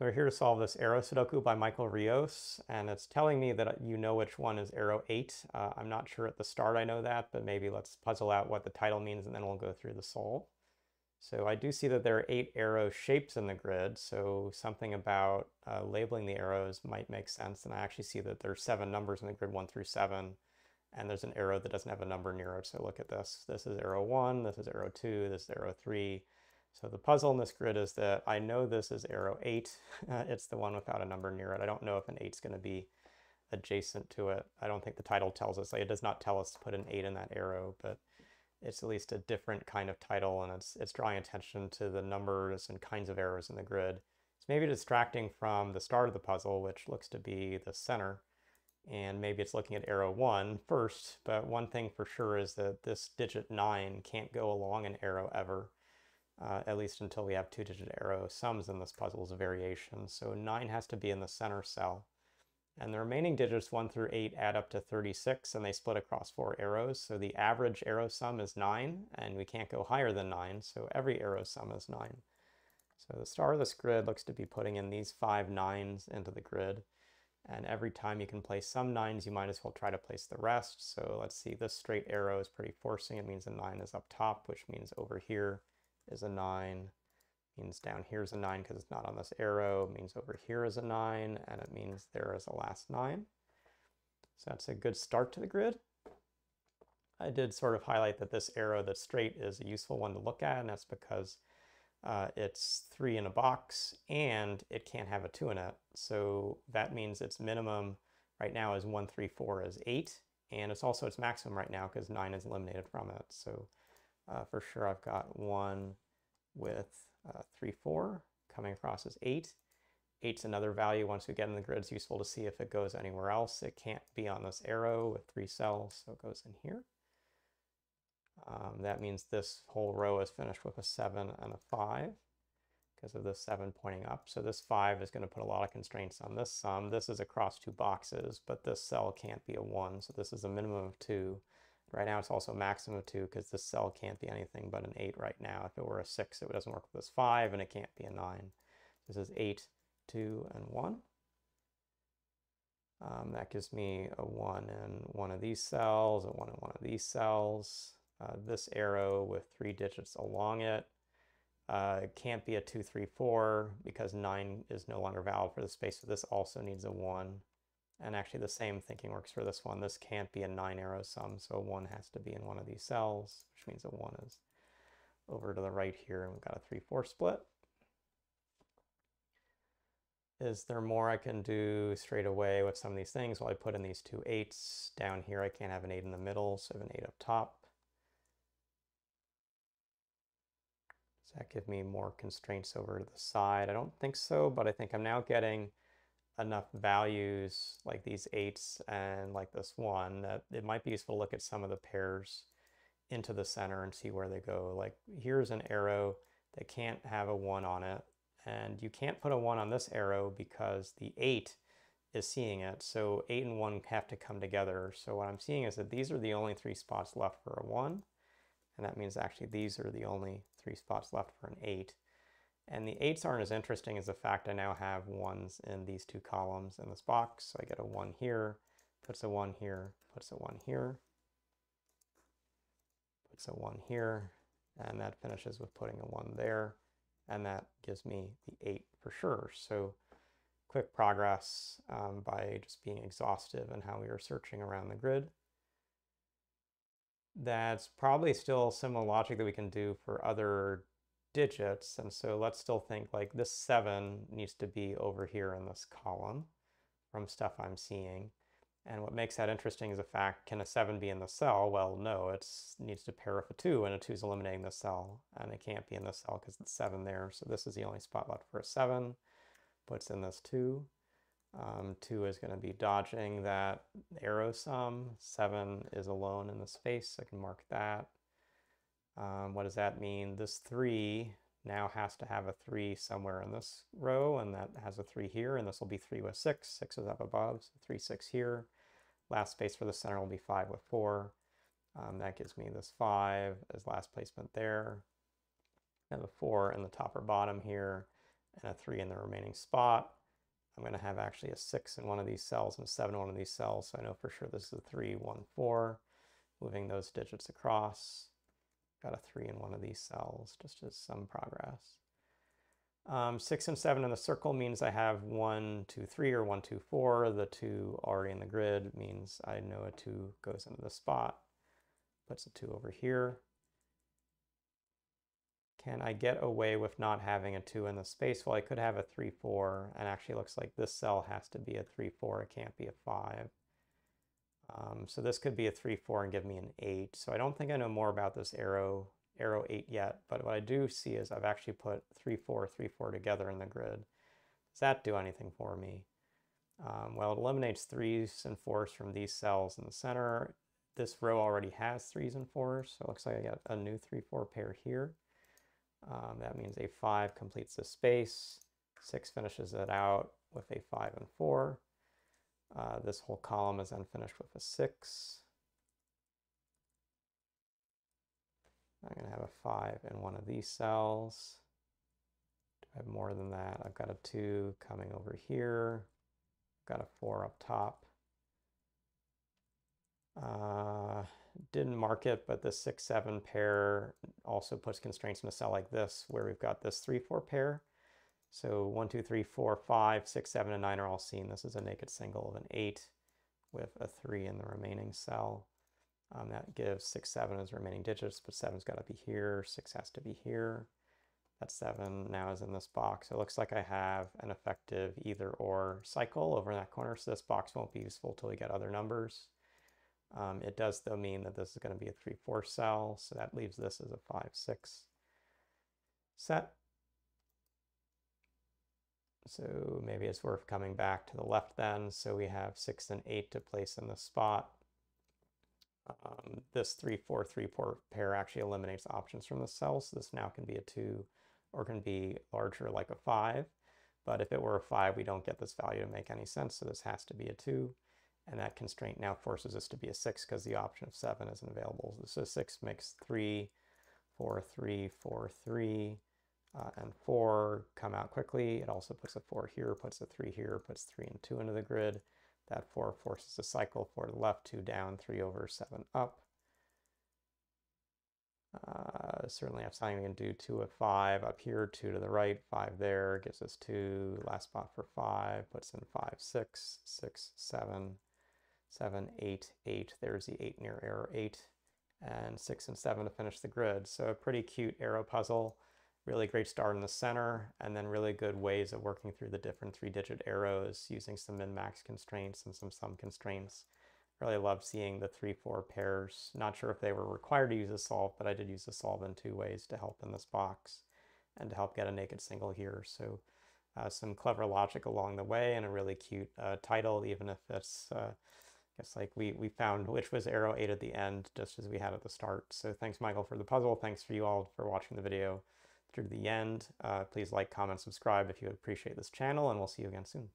So we're here to solve this arrow Sudoku by Michael Rios, and it's telling me that you know which one is arrow 8. Uh, I'm not sure at the start I know that, but maybe let's puzzle out what the title means and then we'll go through the solve. So I do see that there are eight arrow shapes in the grid, so something about uh, labeling the arrows might make sense, and I actually see that there's seven numbers in the grid, 1 through 7, and there's an arrow that doesn't have a number near it, so look at this. This is arrow 1, this is arrow 2, this is arrow 3, so the puzzle in this grid is that I know this is arrow 8. Uh, it's the one without a number near it. I don't know if an 8 is going to be adjacent to it. I don't think the title tells us. Like, it does not tell us to put an 8 in that arrow, but it's at least a different kind of title, and it's, it's drawing attention to the numbers and kinds of arrows in the grid. It's maybe distracting from the start of the puzzle, which looks to be the center, and maybe it's looking at arrow 1 first, but one thing for sure is that this digit 9 can't go along an arrow ever uh, at least until we have two-digit arrow sums in this puzzle's variation. So 9 has to be in the center cell. And the remaining digits 1 through 8 add up to 36, and they split across four arrows. So the average arrow sum is 9, and we can't go higher than 9, so every arrow sum is 9. So the star of this grid looks to be putting in these five nines into the grid. And every time you can place some nines, you might as well try to place the rest. So let's see, this straight arrow is pretty forcing. It means a 9 is up top, which means over here is a 9, means down here is a 9 because it's not on this arrow, it means over here is a 9, and it means there is a last 9. So that's a good start to the grid. I did sort of highlight that this arrow that's straight is a useful one to look at, and that's because uh, it's 3 in a box, and it can't have a 2 in it. So that means its minimum right now is 1, 3, 4 is 8, and it's also its maximum right now because 9 is eliminated from it. So uh, for sure I've got one with uh, 3, 4 coming across as 8. 8's another value once we get in the grid. It's useful to see if it goes anywhere else. It can't be on this arrow with three cells, so it goes in here. Um, that means this whole row is finished with a 7 and a 5 because of the 7 pointing up. So this 5 is going to put a lot of constraints on this sum. This is across two boxes, but this cell can't be a 1, so this is a minimum of 2. Right now it's also a maximum of 2 because this cell can't be anything but an 8 right now. If it were a 6, it doesn't work with this 5, and it can't be a 9. This is 8, 2, and 1. Um, that gives me a 1 in one of these cells, a 1 in one of these cells. Uh, this arrow with three digits along it uh, can't be a 2, 3, 4 because 9 is no longer valid for the space, so this also needs a 1. And actually the same thinking works for this one. This can't be a nine arrow sum, so one has to be in one of these cells, which means a one is over to the right here, and we've got a 3-4 split. Is there more I can do straight away with some of these things? Well, I put in these two eights down here. I can't have an eight in the middle, so I have an eight up top. Does that give me more constraints over to the side? I don't think so, but I think I'm now getting enough values like these eights and like this one that it might be useful to look at some of the pairs into the center and see where they go. Like here's an arrow that can't have a one on it and you can't put a one on this arrow because the eight is seeing it. So eight and one have to come together. So what I'm seeing is that these are the only three spots left for a one. And that means actually these are the only three spots left for an eight. And the 8s aren't as interesting as the fact I now have 1s in these two columns in this box. So I get a 1 here, puts a 1 here, puts a 1 here, puts a 1 here, and that finishes with putting a 1 there. And that gives me the 8 for sure. So quick progress um, by just being exhaustive in how we are searching around the grid. That's probably still similar logic that we can do for other digits. And so let's still think like this 7 needs to be over here in this column from stuff I'm seeing. And what makes that interesting is the fact, can a 7 be in the cell? Well, no, it needs to pair with a 2, and a 2 is eliminating the cell. And it can't be in the cell because it's 7 there. So this is the only spot left for a 7. Puts in this 2. Um, 2 is going to be dodging that arrow sum. 7 is alone in the space. so I can mark that. Um, what does that mean? This 3 now has to have a 3 somewhere in this row, and that has a 3 here, and this will be 3 with 6. 6 is up above, so 3, 6 here. Last space for the center will be 5 with 4. Um, that gives me this 5 as last placement there. And the 4 in the top or bottom here. and a 3 in the remaining spot. I'm going to have actually a 6 in one of these cells and a 7 in one of these cells, so I know for sure this is a 3, 1, 4. Moving those digits across. Got a 3 in one of these cells, just as some progress. Um, 6 and 7 in the circle means I have 1, 2, 3 or 1, 2, 4. The 2 already in the grid means I know a 2 goes into the spot. Puts a 2 over here. Can I get away with not having a 2 in the space? Well, I could have a 3, 4, and actually looks like this cell has to be a 3, 4. It can't be a 5. Um, so this could be a 3, 4 and give me an 8. So I don't think I know more about this arrow, arrow 8 yet, but what I do see is I've actually put 3, 4, 3, 4 together in the grid. Does that do anything for me? Um, well, it eliminates 3s and 4s from these cells in the center. This row already has 3s and 4s, so it looks like I got a new 3, 4 pair here. Um, that means a 5 completes the space, 6 finishes it out with a 5 and 4. Uh, this whole column is then finished with a 6. I'm going to have a 5 in one of these cells. Do I have more than that? I've got a 2 coming over here. I've got a 4 up top. Uh, didn't mark it, but the 6, 7 pair also puts constraints in a cell like this, where we've got this 3, 4 pair. So 1, 2, 3, 4, 5, 6, 7, and 9 are all seen. This is a naked single of an 8 with a 3 in the remaining cell. Um, that gives 6, 7 as remaining digits, but 7's got to be here, 6 has to be here. That 7 now is in this box. It looks like I have an effective either or cycle over in that corner, so this box won't be useful till we get other numbers. Um, it does though mean that this is going to be a 3-4 cell, so that leaves this as a 5-6 set. So maybe it's worth coming back to the left then. So we have 6 and 8 to place in the spot. Um, this 3, 4, 3 4 pair actually eliminates options from the cell, so this now can be a 2 or can be larger like a 5. But if it were a 5, we don't get this value to make any sense, so this has to be a 2. And that constraint now forces us to be a 6 because the option of 7 isn't available. So 6 makes 3, 4, 3, 4, 3, uh, and 4 come out quickly. It also puts a 4 here, puts a 3 here, puts 3 and 2 into the grid. That 4 forces a cycle, 4 to the left, 2 down, 3 over, 7 up. Uh, certainly have something we can do 2 of 5 up here, 2 to the right, 5 there, gives us 2, last spot for 5, puts in 5, 6, 6, 7, 7, 8, 8. There's the 8 near arrow 8, and 6 and 7 to finish the grid. So a pretty cute arrow puzzle. Really great start in the center, and then really good ways of working through the different three-digit arrows using some min-max constraints and some sum constraints. Really love seeing the 3-4 pairs. Not sure if they were required to use a solve, but I did use a solve in two ways to help in this box and to help get a naked single here. So uh, some clever logic along the way and a really cute uh, title, even if it's uh, guess like we, we found which was arrow 8 at the end, just as we had at the start. So thanks, Michael, for the puzzle. Thanks for you all for watching the video through the end. Uh, please like, comment, subscribe if you appreciate this channel, and we'll see you again soon.